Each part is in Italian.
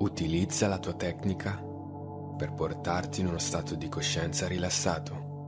Utilizza la tua tecnica per portarti in uno stato di coscienza rilassato.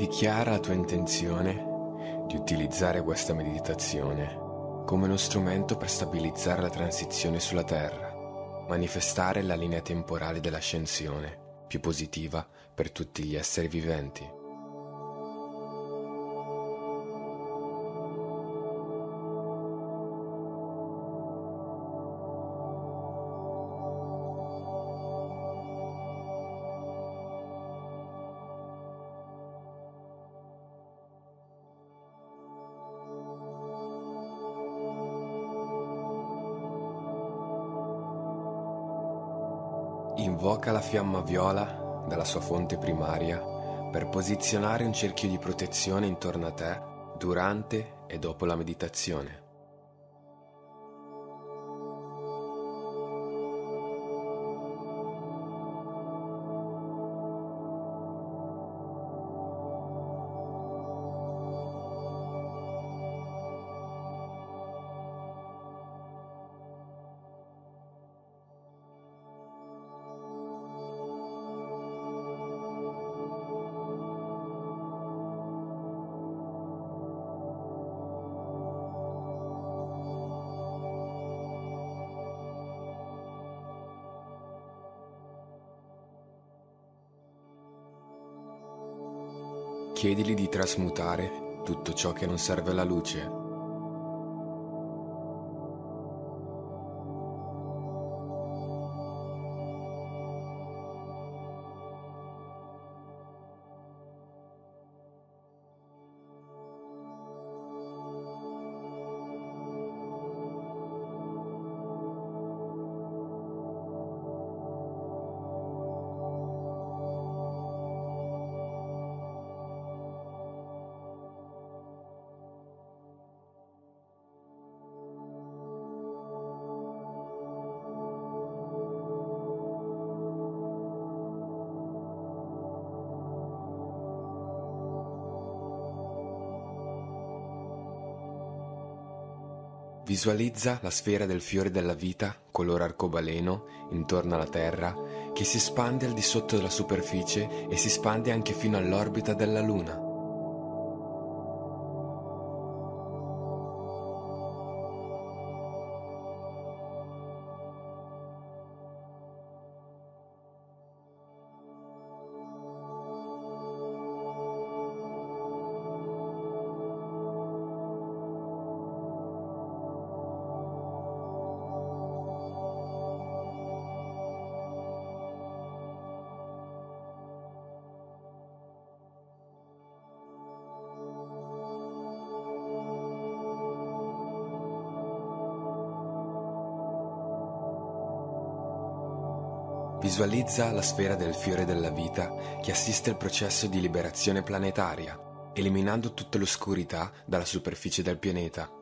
Dichiara la tua intenzione di utilizzare questa meditazione come uno strumento per stabilizzare la transizione sulla Terra, manifestare la linea temporale dell'ascensione più positiva per tutti gli esseri viventi. Invoca la fiamma viola dalla sua fonte primaria per posizionare un cerchio di protezione intorno a te durante e dopo la meditazione. Chiedili di trasmutare tutto ciò che non serve alla luce Visualizza la sfera del fiore della vita, color arcobaleno, intorno alla Terra, che si espande al di sotto della superficie e si espande anche fino all'orbita della Luna. Visualizza la sfera del fiore della vita che assiste il processo di liberazione planetaria, eliminando tutta l'oscurità dalla superficie del pianeta.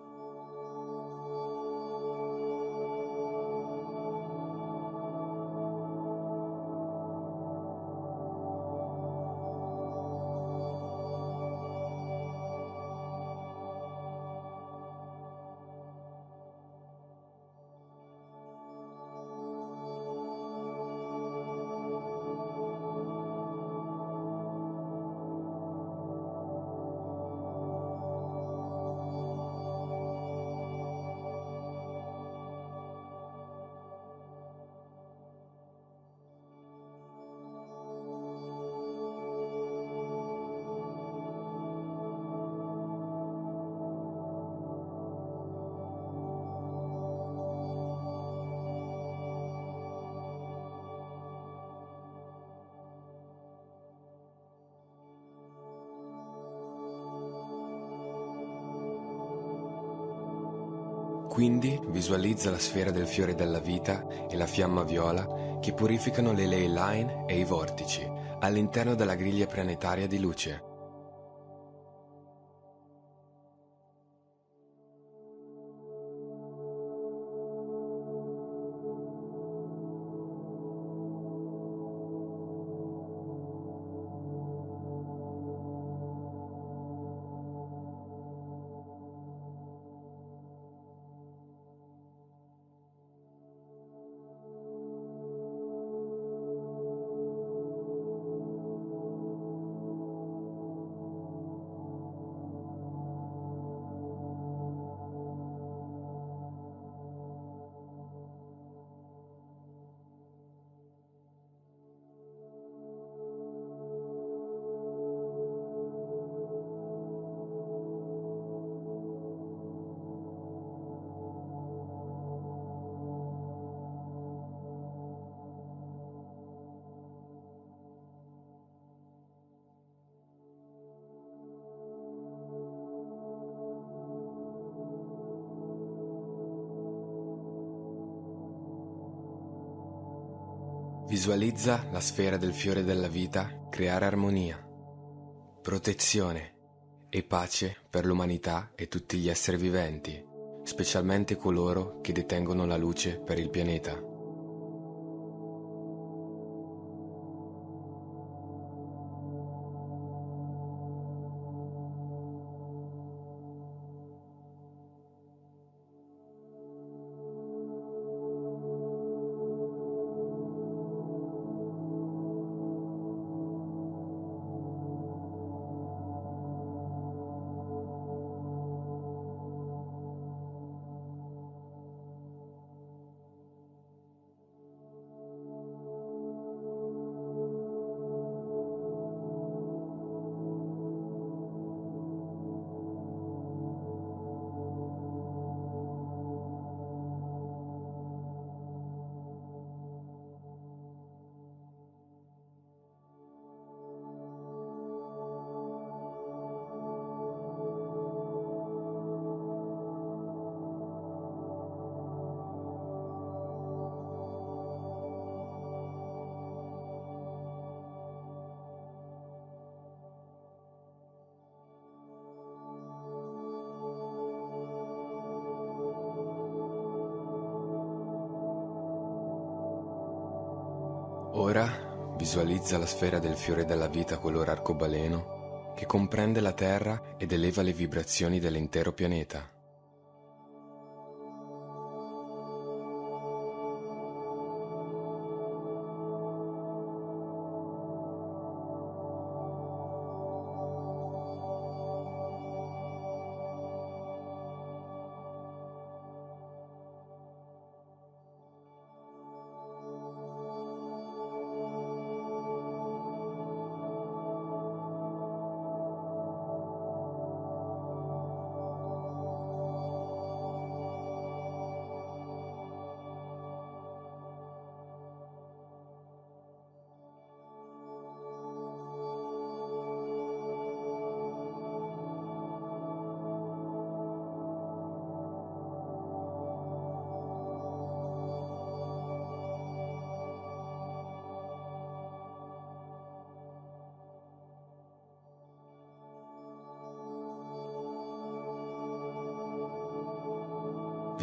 Quindi visualizza la sfera del fiore della vita e la fiamma viola che purificano le ley line e i vortici all'interno della griglia planetaria di luce. Visualizza la sfera del fiore della vita creare armonia, protezione e pace per l'umanità e tutti gli esseri viventi, specialmente coloro che detengono la luce per il pianeta. Ora visualizza la sfera del fiore della vita color arcobaleno che comprende la Terra ed eleva le vibrazioni dell'intero pianeta.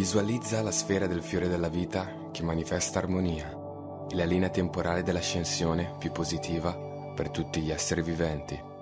Visualizza la sfera del fiore della vita che manifesta armonia e la linea temporale dell'ascensione più positiva per tutti gli esseri viventi.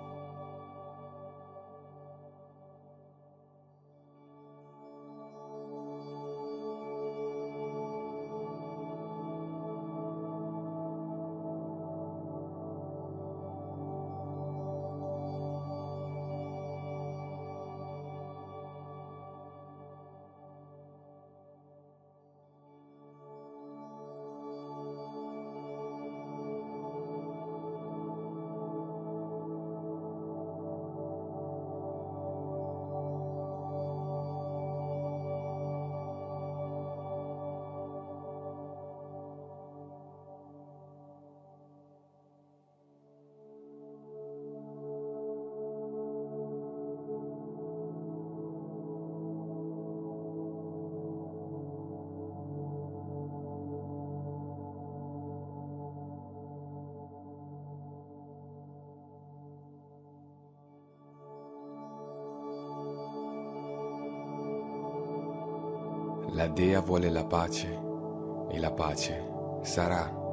La dea vuole la pace e la pace sarà.